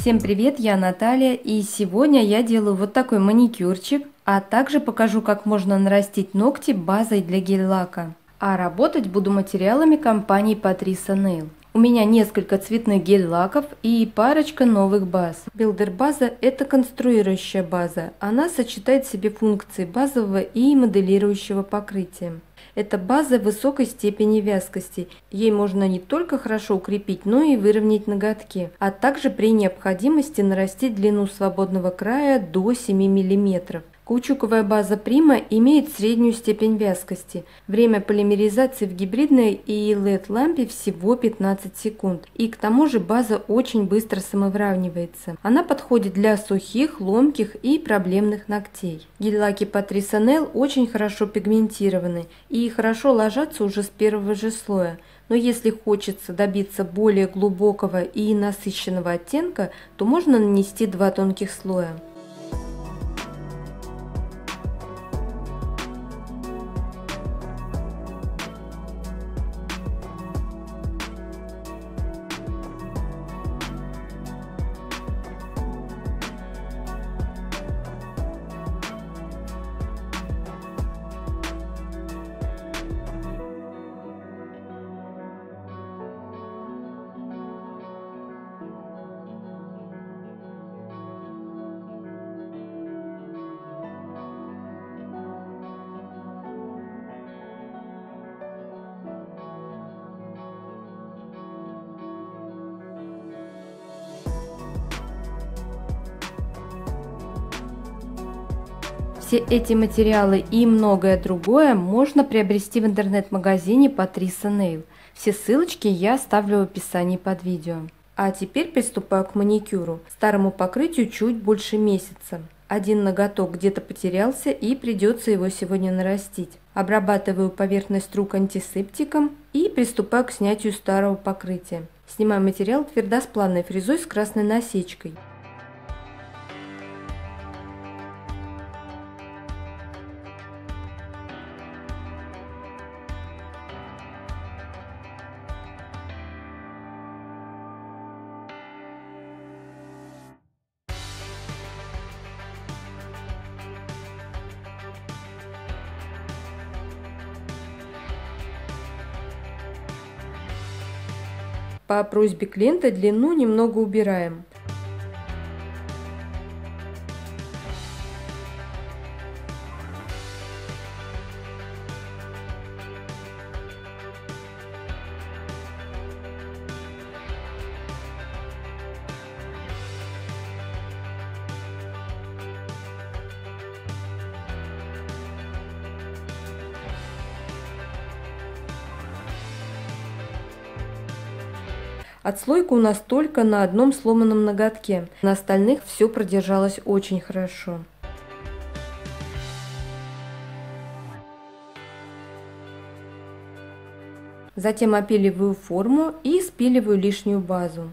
Всем привет, я Наталья и сегодня я делаю вот такой маникюрчик, а также покажу как можно нарастить ногти базой для гель-лака. А работать буду материалами компании Patricia Nail. У меня несколько цветных гель-лаков и парочка новых баз. Builder база – это конструирующая база. Она сочетает в себе функции базового и моделирующего покрытия. Это база высокой степени вязкости. Ей можно не только хорошо укрепить, но и выровнять ноготки, а также при необходимости нарастить длину свободного края до 7 мм. Каучуковая база Прима имеет среднюю степень вязкости. Время полимеризации в гибридной и LED-лампе всего 15 секунд. И к тому же база очень быстро самовыравнивается. Она подходит для сухих, ломких и проблемных ногтей. Гель-лаки Patrice Nail очень хорошо пигментированы и хорошо ложатся уже с первого же слоя. Но если хочется добиться более глубокого и насыщенного оттенка, то можно нанести два тонких слоя. Все эти материалы и многое другое можно приобрести в интернет-магазине Patricia Nail. Все ссылочки я оставлю в описании под видео. А теперь приступаю к маникюру. Старому покрытию чуть больше месяца. Один ноготок где-то потерялся и придется его сегодня нарастить. Обрабатываю поверхность рук антисептиком и приступаю к снятию старого покрытия. Снимаю материал твердосплавной фрезой с красной насечкой. По просьбе клиента длину немного убираем. Отслойка у нас только на одном сломанном ноготке, на остальных все продержалось очень хорошо. Затем опиливаю форму и спиливаю лишнюю базу.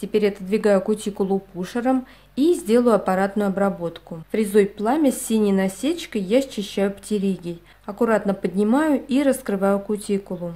Теперь отодвигаю кутикулу пушером и сделаю аппаратную обработку. Фрезой пламя с синей насечкой я счищаю птеригий. Аккуратно поднимаю и раскрываю кутикулу.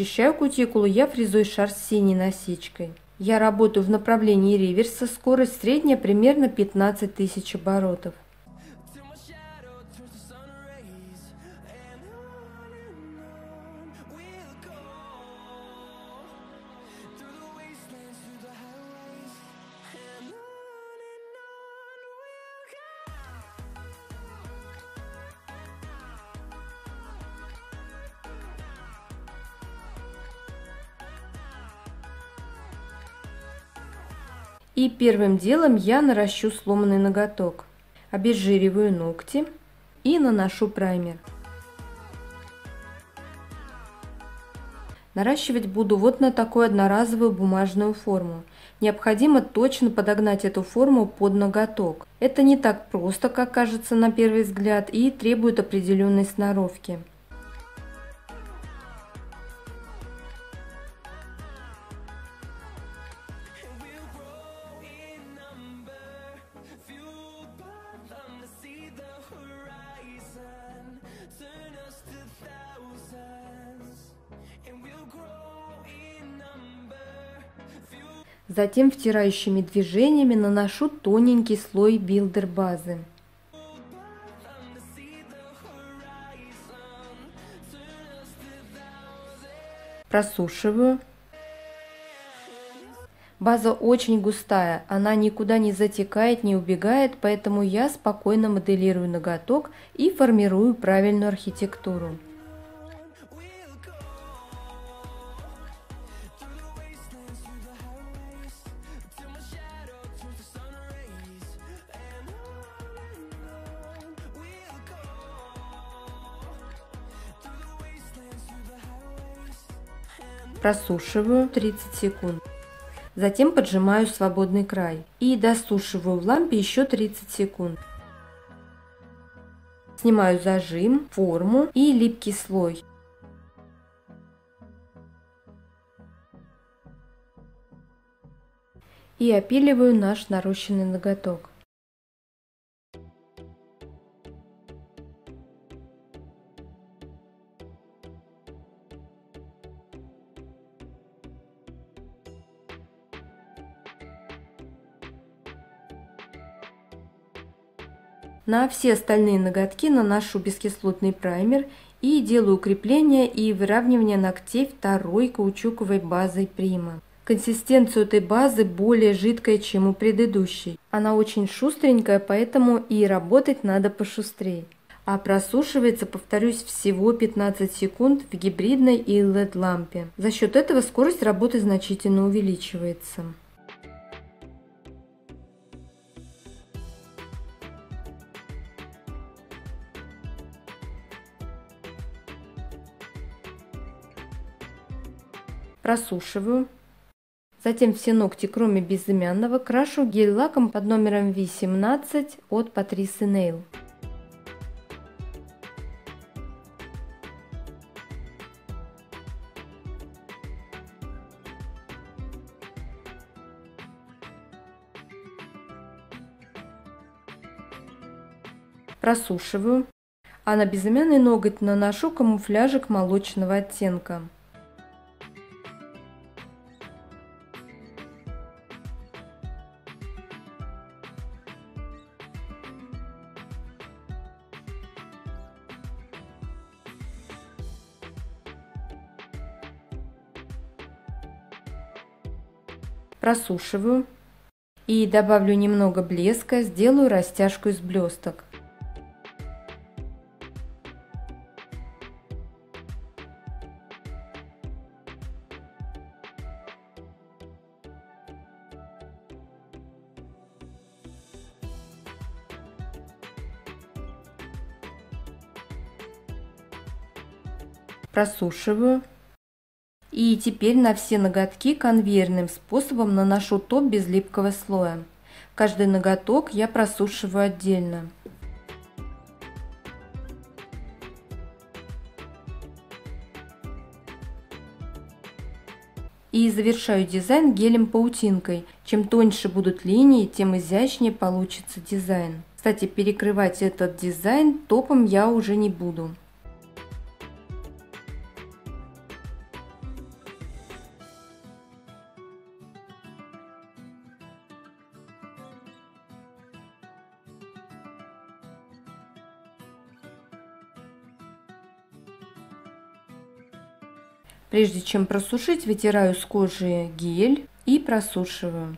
Счищаю кутикулу я фрезой шар синей насечкой. Я работаю в направлении реверса, скорость средняя примерно 15 тысяч оборотов. И первым делом я наращу сломанный ноготок. Обезжириваю ногти и наношу праймер. Наращивать буду вот на такую одноразовую бумажную форму. Необходимо точно подогнать эту форму под ноготок. Это не так просто, как кажется на первый взгляд, и требует определенной сноровки. Затем втирающими движениями наношу тоненький слой builder базы. Просушиваю. База очень густая, она никуда не затекает, не убегает, поэтому я спокойно моделирую ноготок и формирую правильную архитектуру. Просушиваю 30 секунд. Затем поджимаю свободный край и досушиваю в лампе еще 30 секунд. Снимаю зажим, форму и липкий слой. И опиливаю наш нарощенный ноготок. На все остальные ноготки наношу бескислотный праймер и делаю укрепление и выравнивание ногтей второй каучуковой базой Прима. Консистенция этой базы более жидкая, чем у предыдущей. Она очень шустренькая, поэтому и работать надо пошустрее. А просушивается, повторюсь, всего 15 секунд в гибридной и LED лампе. За счет этого скорость работы значительно увеличивается. Просушиваю. Затем все ногти, кроме безымянного, крашу гель-лаком под номером V17 от Patrice Nail. Просушиваю, а на безымянный ноготь наношу камуфляжик молочного оттенка. Просушиваю и добавлю немного блеска, сделаю растяжку из блесток. Просушиваю и теперь на все ноготки конвейерным способом наношу топ без липкого слоя. Каждый ноготок я просушиваю отдельно. И завершаю дизайн гелем-паутинкой. Чем тоньше будут линии, тем изящнее получится дизайн. Кстати, перекрывать этот дизайн топом я уже не буду. Прежде чем просушить, вытираю с кожи гель и просушиваю.